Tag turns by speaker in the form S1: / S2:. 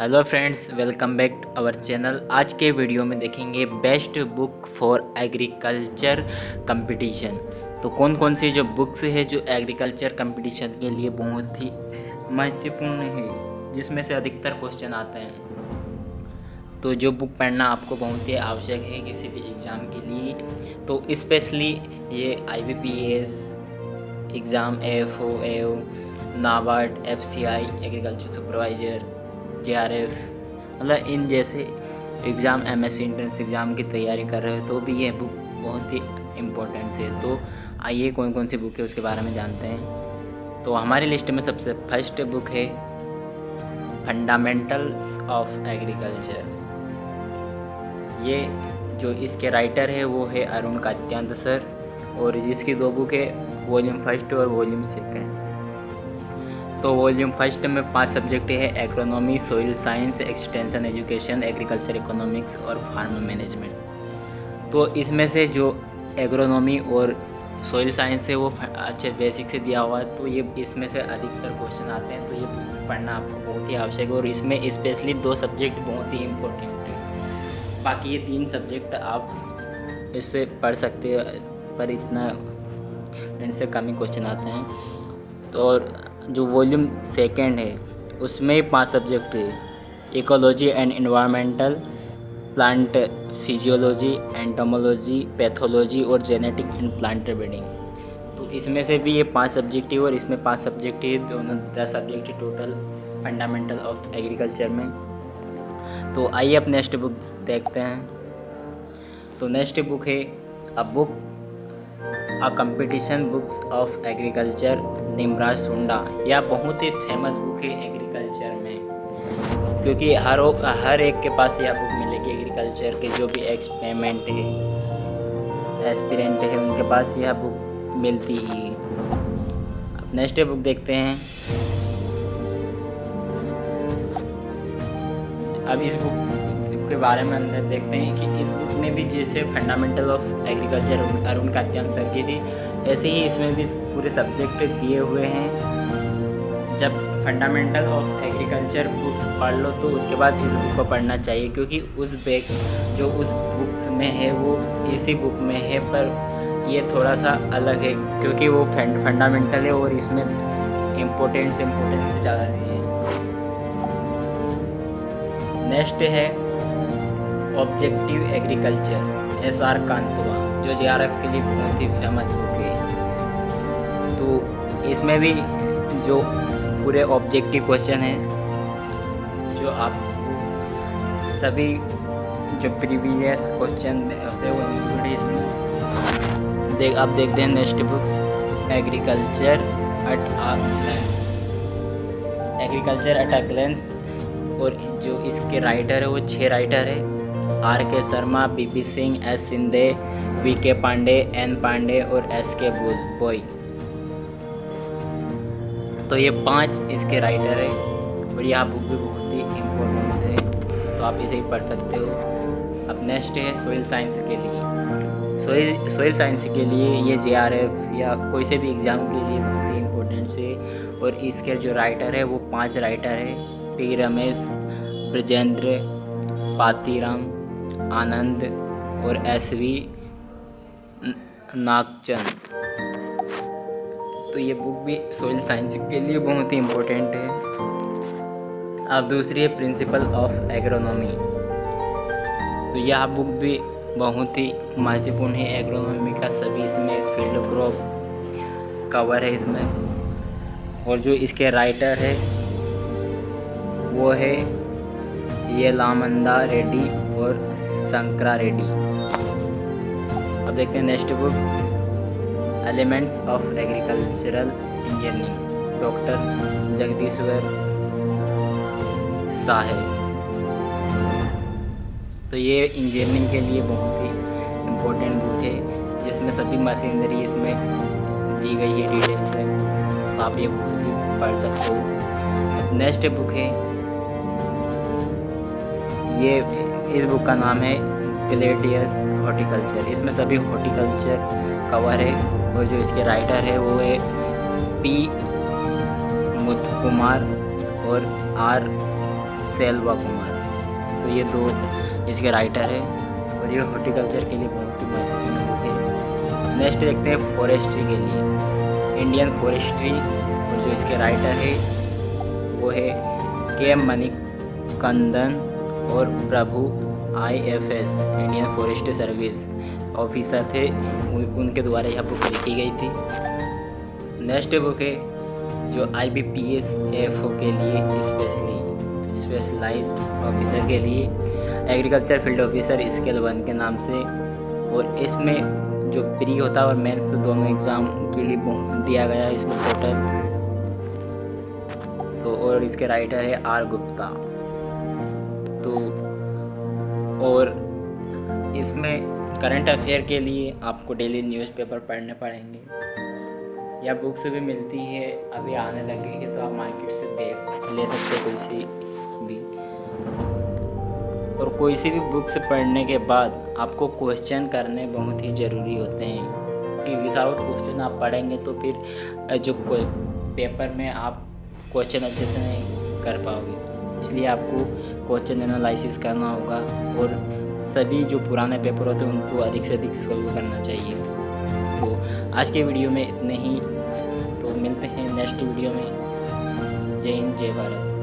S1: Hello friends, welcome back to our channel. आज के video में देखेंगे best book for agriculture competition. तो कौन कौन सी जो बुक्स है जो एग्रीकल्चर कंपटीशन के लिए बहुत ही महत्वपूर्ण है, जिसमें से अधिकतर क्वेश्चन आते हैं। तो जो बुक पढ़ना आपको बहुत ही आवश्यक है किसी भी एग्ज़ाम के लिए तो स्पेशली ये I B P S exam F O A NABARD F C I agriculture supervisor F मतलब इन जैसे exam M S C entrance exam की तैयारी कर रहे हो तो भी ये बुक बहुत ही इम्पोर्टेंट है। तो आइए कौन कौन सी बुक है उसके बारे में जानते हैं। तो हमारी लिस्ट में सबसे फ़र्स्ट बुक है फंडामेंटल्स ऑफ़ एग्रीकल्चर ये जो इसके राइटर है, वो है अरुण कात्यांत सर, और जिसकी दो बुक है वॉल्यूम फ़र्स्ट और वॉल्यूम सेकेंड तो वॉल्यूम फ़र्स्ट में पाँच सब्जेक्ट है agronomy soil science extension education agriculture economics और फार्म मैनेजमेंट तो इसमें से जो एग्रोनॉमी और सोइल साइंस है, वो अच्छे बेसिक से दिया हुआ है तो ये इसमें से अधिकतर क्वेश्चन आते हैं तो ये पढ़ना आपको बहुत ही आवश्यक है और इसमें स्पेशली दो सब्जेक्ट बहुत ही इम्पोर्टेंट है। बाकी ये तीन सब्जेक्ट आप इससे पढ़ सकते हो, पर इतना इनसे कम ही क्वेश्चन आते हैं। तो और जो वॉल्यूम सेकेंड है, उसमें पाँच सब्जेक्ट है ecology and environmental plant physiology, entomology, pathology और जेनेटिक एंड प्लांट ब्रीडिंग तो इसमें से भी ये पाँच सब्जेक्ट है और इसमें पाँच सब्जेक्ट है दोनों दस सब्जेक्ट है टोटल, फंडामेंटल ऑफ़ एग्रीकल्चर में। तो आइए अब नेक्स्ट बुक देखते हैं। तो नेक्स्ट बुक है अ book uh competition books of agriculture Nemraj Sunda यह बहुत ही फ़ेमस बुक है एग्रीकल्चर में। क्योंकि हर हर एक के पास यह बुक मिलेगी एग्रीकल्चर के, जो भी एक्सपेरिमेंट है एस्पिरेंट है, उनके पास यह बुक मिलती ही अब नेक्स्ट बुक देखते हैं। अब इस बुक के बारे में अंदर देखते हैं कि इस बुक में भी जैसे fundamental of agriculture Arun Katyan sir की थी, ऐसे ही इसमें भी पूरे सब्जेक्ट दिए हुए हैं। जब फंडामेंटल ऑफ़ एग्रीकल्चर बुक्स पढ़ लो तो उसके बाद इस बुक को पढ़ना चाहिए, क्योंकि उस बैग जो उस बुक्स में है, वो इसी बुक में है, पर ये थोड़ा सा अलग है, क्योंकि वो फंडामेंटल है और इसमें इम्पोर्टेंस इम्पोर्टेंस ज़्यादा नहीं है। नेक्स्ट है objective agriculture S R Kantwa जो जे के लिए बहुत ही फ़ेमस बुक है। तो इसमें भी जो पूरे ऑब्जेक्टिव क्वेश्चन हैं, जो आप सभी जो प्रीवियस क्वेश्चन होते हैं वो इंक्लूड इसमें देख, आप देखते हैं next book agriculture at agriculture at a glance और जो इसके राइटर है, वो छः राइटर है। R K Sharma, P P Singh, S Sindhe, V K Pandey, N Pandey और एस के बॉय तो ये पाँच इसके राइटर है और यह बुक भी बहुत ही इम्पोर्टेंट है। तो आप इसे ही पढ़ सकते हो। अब नेक्स्ट है सोइल साइंस के लिए। सोइल सोइल साइंस के लिए ये जे आर एफ़ या कोई से भी एग्ज़ाम के लिए बहुत ही इम्पोर्टेंट है और इसके जो राइटर है वो पाँच राइटर है। पी रमेश ब्रजेंद्र पातीराम आनंद और एस वी नागचंद। तो ये बुक भी सोइल साइंस के लिए बहुत ही इम्पोर्टेंट है। अब दूसरी है प्रिंसिपल ऑफ़ एग्रोनॉमी तो यह बुक भी बहुत ही महत्वपूर्ण है। एग्रोनॉमी का सभी इसमें फ़ील्ड क्रॉप कवर है इसमें। और जो इसके राइटर है, वो है ये लामंदा रेड्डी और शंकरा रेड्डी अब देखते हैं next book elements of agricultural engineering doctor Jagdishwar Sahay तो ये इंजीनियरिंग के लिए बहुत ही इम्पोर्टेंट बुक है, जिसमें सभी मशीनरी इसमें दी गई है डिटेल्स है आप ये बुक भी पढ़ सकते हो। नेक्स्ट बुक है, ये इस बुक का नाम है ग्लेडियस हॉर्टिकल्चर इसमें सभी हॉर्टिकल्चर कवर है और जो इसके राइटर है वो है पी कुमार और आर सेल्वा कुमार तो ये दो इसके राइटर है और ये हॉर्टिकल्चर के लिए बहुत ही महत्वपूर्ण है। नेक्स्ट देखते हैं फॉरेस्ट्री के लिए। इंडियन फॉरेस्ट्री और जो इसके राइटर है वो है के मणिकंदन और Prabhu IFS Indian forest service officer थे। उनके द्वारा यह बुक लिखी गई थी। नेक्स्ट बुक है, जो I B P S F O के लिए स्पेशली स्पेशलाइज्ड ऑफिसर के लिए agriculture field officer scale one के नाम से। और इसमें जो प्री होता है और मेंस दोनों एग्ज़ाम के लिए दिया गया है इसमें टोटल तो और इसके राइटर है आर गुप्ता तो और इसमें करंट अफेयर के लिए आपको डेली न्यूज़पेपर पढ़ने पड़ेंगे। या बुक्स भी मिलती है, अभी आने लगेगी तो आप मार्केट से देख ले सकते हो कोई सी भी। और कोई सी भी बुक्स पढ़ने के बाद आपको क्वेश्चन करने बहुत ही ज़रूरी होते हैं, कि विदाउट क्वेश्चन आप पढ़ेंगे तो फिर जो पेपर में आप क्वेश्चन अच्छे से नहीं कर पाओगे। इसलिए आपको क्वेश्चन एनालिसिस करना होगा और सभी जो पुराने पेपर होते हैं, उनको अधिक से अधिक सॉल्व करना चाहिए। तो आज के वीडियो में इतने ही। तो मिलते हैं नेक्स्ट वीडियो में। जय हिंद, जय भारत।